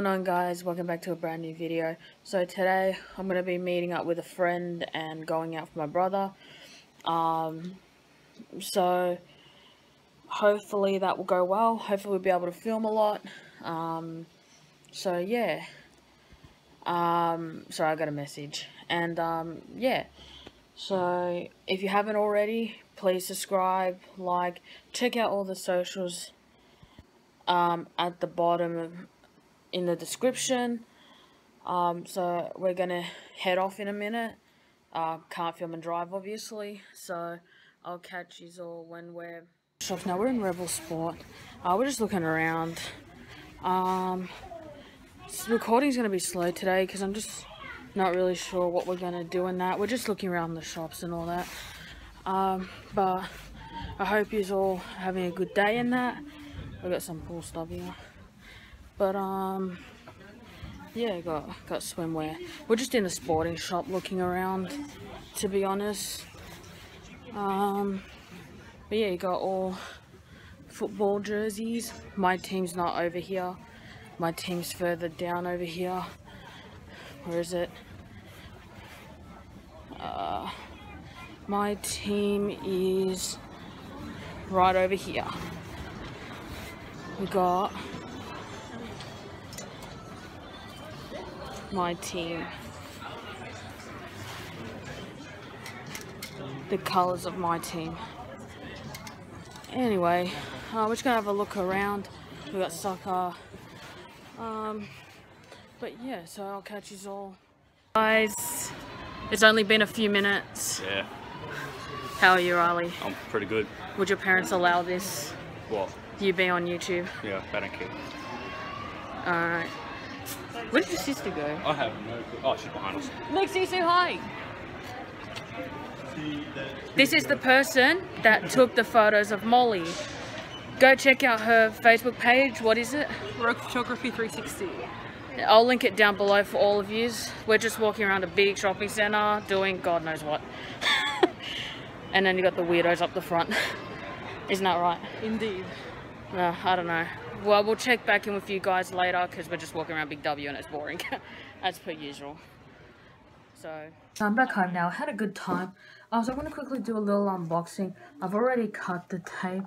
going on guys? Welcome back to a brand new video. So today i'm going to be meeting up with a friend and going out with my brother. Um so hopefully that will go well. Hopefully we'll be able to film a lot. Um so yeah. Um sorry i got a message. And um yeah. So if you haven't already please subscribe like check out all the socials um at the bottom in the description. Um, so we're gonna head off in a minute. Uh, can't film and drive, obviously. So I'll catch you all when we're shops. Now we're in Rebel Sport. Uh, we're just looking around. Um, recording's gonna be slow today because I'm just not really sure what we're gonna do in that. We're just looking around the shops and all that. Um, but I hope you're all having a good day in that. We got some cool stuff here. But um yeah, got got swimwear. We're just in the sporting shop looking around to be honest. Um but yeah, you got all football jerseys. My team's not over here. My team's further down over here. Where is it? Uh, my team is right over here. We got my team. The colours of my team. Anyway, uh, we're just gonna have a look around. We've got soccer. Um, but yeah, so I'll catch you all. Guys, it's only been a few minutes. Yeah, How are you, Riley? I'm pretty good. Would your parents allow this? What? You be on YouTube? Yeah, I don't care. Alright. Where did your sister go? I have no clue. Oh, she's behind us. Lexi, say hi. This is the person that took the photos of Molly. Go check out her Facebook page. What is it? Rogue Photography 360. I'll link it down below for all of yous. We're just walking around a big shopping centre doing God knows what. and then you got the weirdos up the front. Isn't that right? Indeed. No, I don't know. Well, we'll check back in with you guys later because we're just walking around Big W and it's boring, as per usual. So, I'm back home now. I had a good time. Uh, so I'm going to quickly do a little unboxing. I've already cut the tape,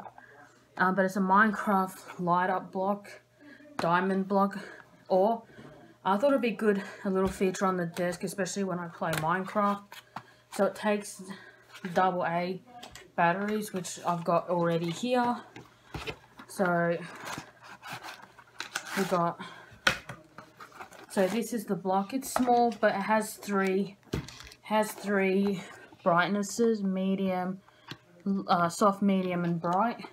uh, but it's a Minecraft light up block, diamond block, or I thought it'd be good, a little feature on the desk, especially when I play Minecraft. So it takes double A batteries, which I've got already here. So we got so this is the block. It's small but it has three has three brightnesses medium uh, soft medium and bright.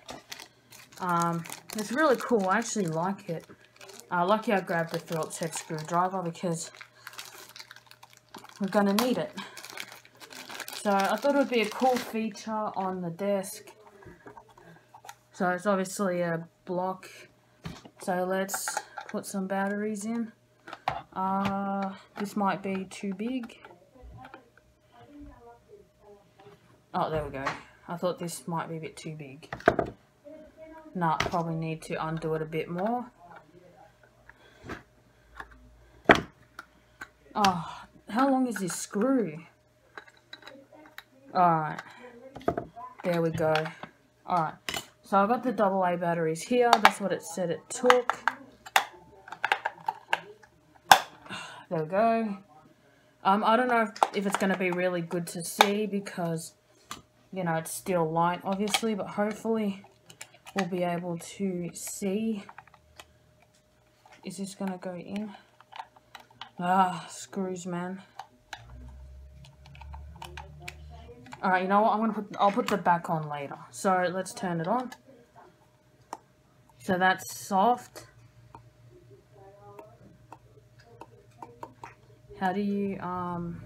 Um, it's really cool. I actually like it. Uh, lucky I grabbed the Phillips head screwdriver because we're gonna need it. So I thought it would be a cool feature on the desk so it's obviously a block so let's put some batteries in. Uh, this might be too big. Oh, there we go. I thought this might be a bit too big. Nah, probably need to undo it a bit more. Oh, how long is this screw? Alright. There we go. Alright. So I've got the AA batteries here. That's what it said it took. There we go. Um, I don't know if, if it's going to be really good to see because, you know, it's still light, obviously, but hopefully we'll be able to see. Is this going to go in? Ah, screws, man. Alright, you know what? I'm gonna put I'll put the back on later. So let's turn it on. So that's soft. How do you um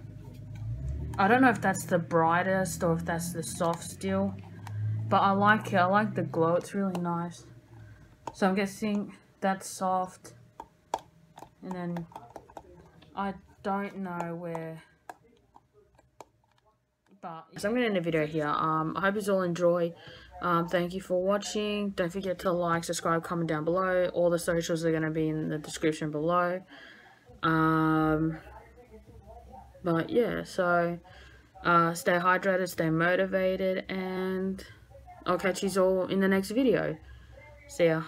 I don't know if that's the brightest or if that's the soft still. But I like it. I like the glow. It's really nice. So I'm guessing that's soft. And then I don't know where But so I'm gonna end the video here. Um, I hope you all enjoy. Um, thank you for watching. Don't forget to like, subscribe, comment down below. All the socials are gonna be in the description below. Um, but yeah, so uh, stay hydrated, stay motivated, and I'll catch you all in the next video. See ya.